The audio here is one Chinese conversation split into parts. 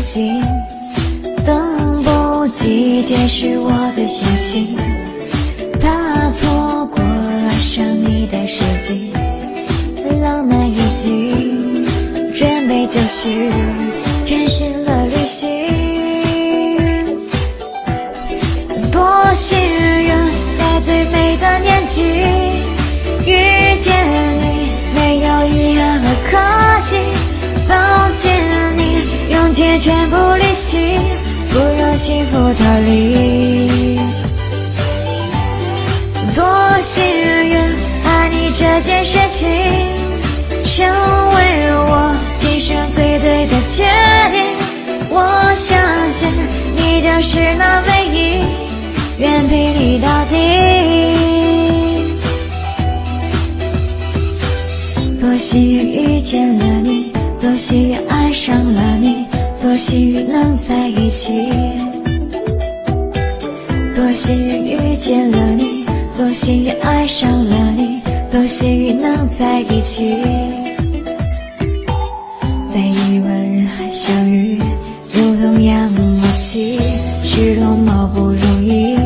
近，等不及解释我的心情，怕错过爱上你的时机，浪漫已经准备就绪，全新的旅行。多幸运，在最美的年纪遇见你，没有遗憾和可惜。尽全部力气，不让幸福逃离。多幸运，爱你这件事情，成为我今生最对的决定。我相信你就是那唯一，愿陪你到底。多幸运遇见了你。多幸运爱上了你，多幸运能在一起。多幸运遇见了你，多幸运爱上了你，多幸运能在一起。在亿万人海相遇，有同样默契，是多么不容易。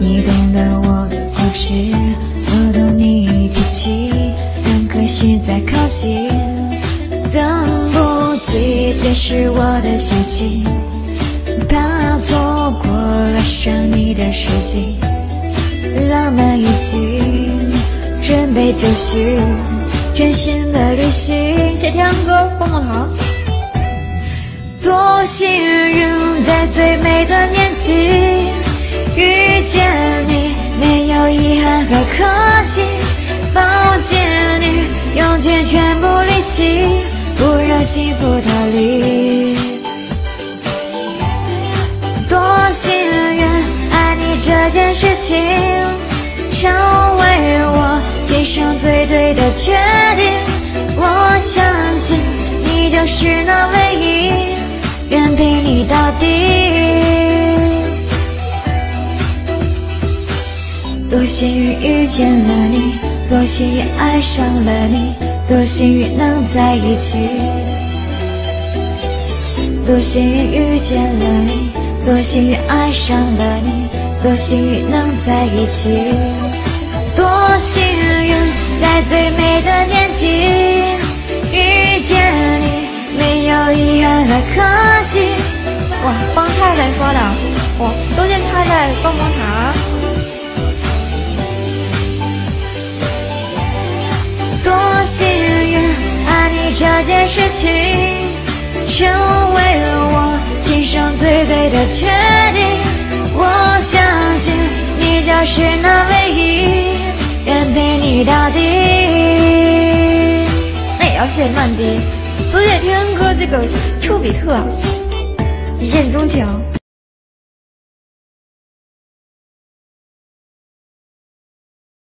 你懂得我的固执，我懂你脾气。两颗心在靠近，解释我的心情，怕错过爱上你的时机，浪漫已经准备就绪，全新的旅行。谢天哥棒棒糖，多幸运在最美的年纪遇见你，没有遗憾和可惜。抱紧你，用尽全部力气，不让幸福逃离。多幸运，爱你这件事情，成为我今生最对的决定。我相信你就是那唯一，愿陪你到底。多幸运遇见了你。多幸运爱上了你，多幸运能在一起。多幸运遇见了你，多幸运爱上了你，多幸运能在一起。多幸运在最美的年纪遇见你，没有遗憾和可惜。哇，帮菜菜说的，哇，多谢菜菜棒棒糖。这件事情，成为了我今生最对的决定。我相信你就是那唯一，愿陪你到底。那也要谢曼迪，多谢天哥这个丘比特，一见钟情。